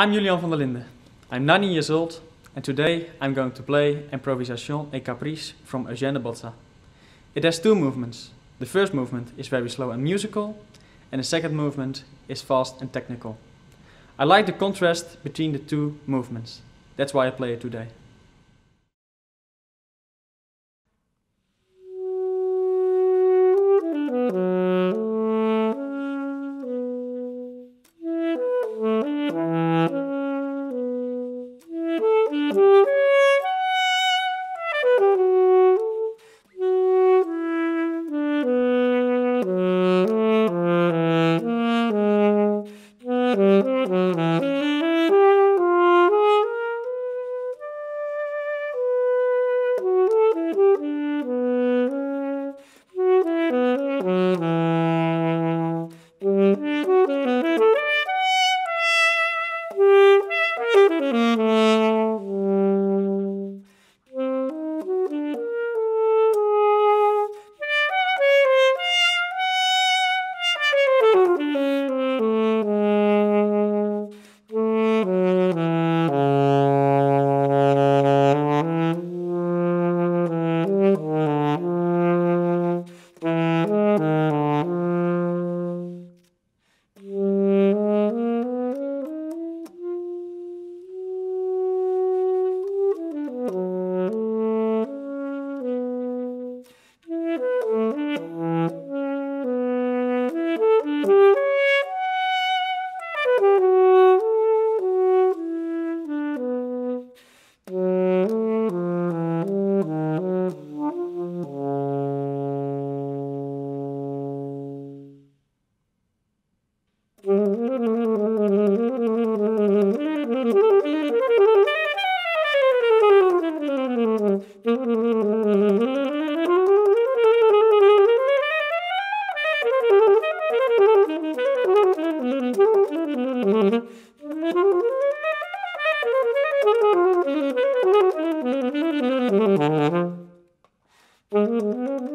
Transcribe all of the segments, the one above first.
I'm Julian van der Linden. I'm 19 years old and today I'm going to play Improvisation et Caprice from Eugène de. It has two movements. The first movement is very slow and musical and the second movement is fast and technical. I like the contrast between the two movements. That's why I play it today. Mm-hmm.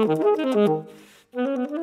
Música